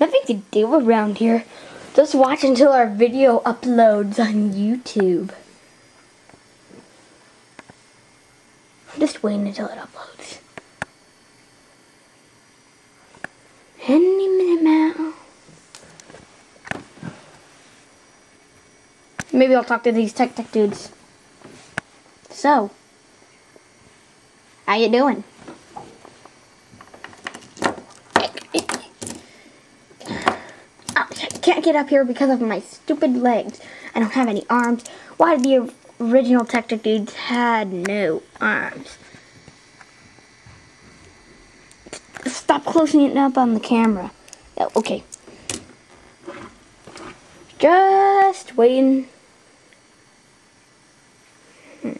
nothing to do around here. Just watch until our video uploads on YouTube. Just waiting until it uploads. Any minute now. Maybe I'll talk to these tech tech dudes. So, how you doing? Oh, can't get up here because of my stupid legs. I don't have any arms. Why did the original tech dudes had no arms? Stop closing it up on the camera. Oh, okay. Just waiting. Man,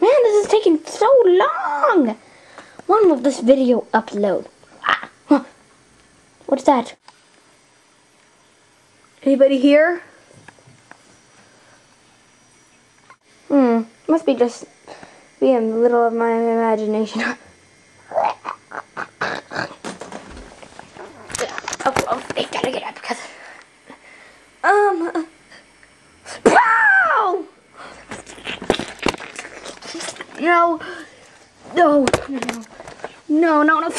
hmm this is taking so long. Will this video upload? Ah, huh. What's that? Anybody here? Hmm, must be just being a little of my imagination. oh, oh, I gotta get up because. Um. No. No. No, no, no. No, no.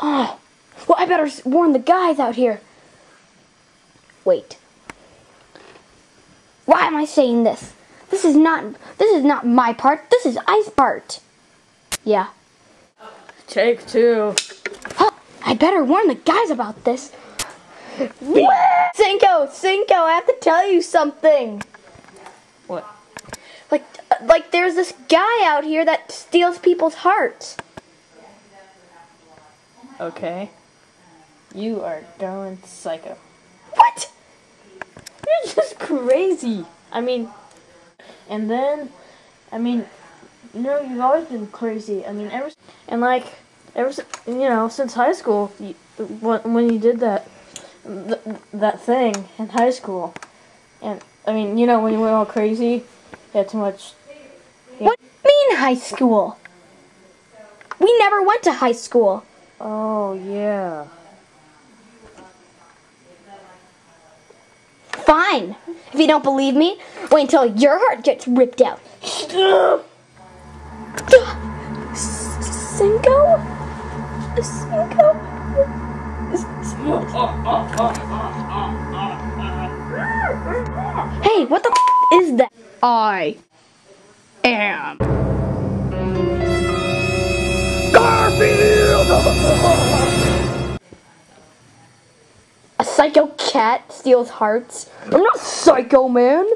Oh, well, I better warn the guys out here. Wait. Why am I saying this? This is not. This is not my part. This is Ice part. Yeah. Take two. Huh, I better warn the guys about this. Cinco, Cinco, I have to tell you something. What? Like, like, there's this guy out here that steals people's hearts. Okay. You are going psycho. What? You're just crazy. I mean, and then, I mean, you know, you've always been crazy. I mean, ever and like ever you know since high school, you, when when you did that th- that thing in high school, and I mean, you know, when you went all crazy, you had too much. What do you mean high school? We never went to high school. Oh yeah. Fine. If you don't believe me, wait until your heart gets ripped out. Cinco? Cinco? Hey, what the f- is that? I am Garfield. A psycho cat steals hearts. I'm not psycho, man.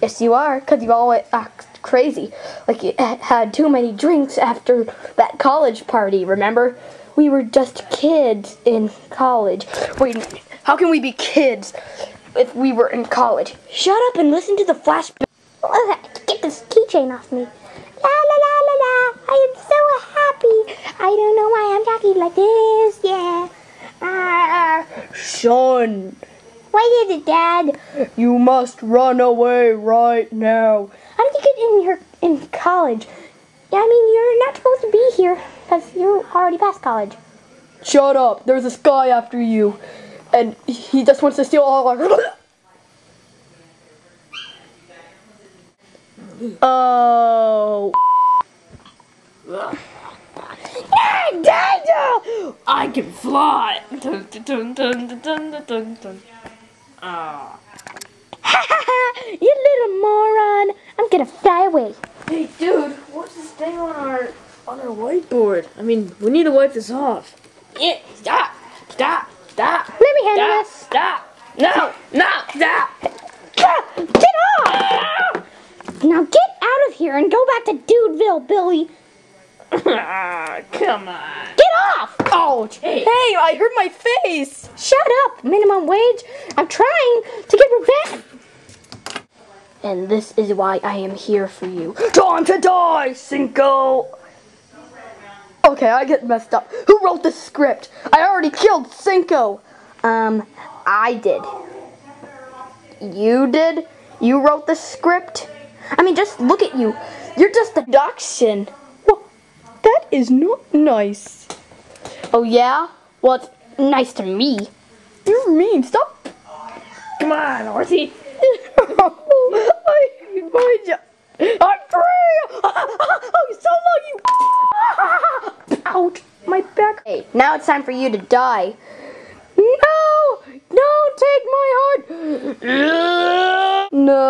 Yes, you are, because you always act crazy. Like you had too many drinks after that college party, remember? We were just kids in college. Wait, how can we be kids if we were in college? Shut up and listen to the flash. Get this keychain off me. La la la la la. I am so happy. I don't know why I'm talking like this. Yeah. Ah, son. What is it, Dad? You must run away right now. How did you get in here in college? I mean, you're not supposed to be here because you're already past college. Shut up. There's this guy after you, and he just wants to steal all our. Oh. Danger! I can fly. Dun, dun, dun, dun, dun, dun, dun, dun. Ah. you little moron! I'm gonna fly away. Hey, dude, what's this thing on our on our whiteboard? I mean, we need to wipe this off. Yeah, stop, stop, stop, Let me handle stop, this. stop. No, no, stop. Get off! Now get out of here and go back to Dudeville, Billy. Ah, come on. Get off! Ouch. Hey, Hey, I hurt my face. Shut up, minimum wage. I'm trying to get revenge. And this is why I am here for you. Time to die, Cinco. Okay, I get messed up. Who wrote the script? I already killed Cinco. Um, I did. You did? You wrote the script? I mean, just look at you. You're just a dachshund. Well, that is not nice. Oh, yeah? Well, it's nice to me. You're mean. Stop. Come on, Horsey. I hate my job. I'm free! Oh, so long, you. Ouch, my back. Hey, now it's time for you to die. No! Don't take my heart! No!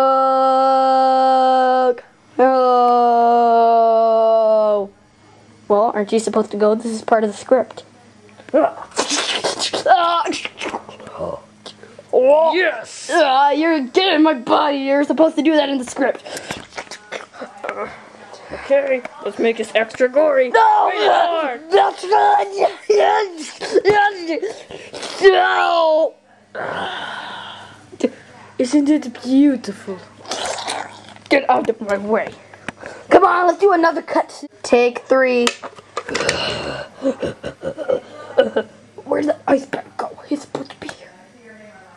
No! Well, aren't you supposed to go? This is part of the script. Oh, Yes. uh, you're getting in my body. You're supposed to do that in the script. Okay, let's make this extra gory. No! Rated. That's not. No! Isn't it beautiful? Get out of my way. Come on, let's do another cut. Take three. Where'd the ice pack go? He's supposed to be here.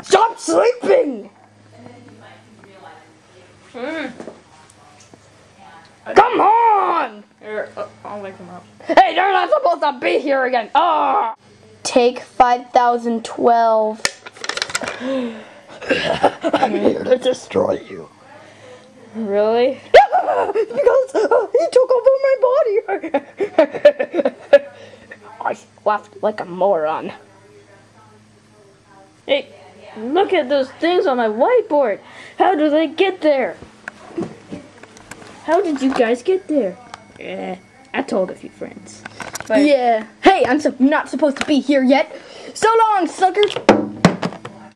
Stop sleeping! Come on! Here, uh, I'll wake him up. Hey, you're not supposed to be here again. Ah! Take 5012. I'm here to destroy you. Really? because uh, he took over my body. I laughed like a moron. Hey, look at those things on my whiteboard. How do they get there? How did you guys get there? Eh, I told a few friends. But Yeah. Hey, I'm so- not supposed to be here yet. So long, sucker.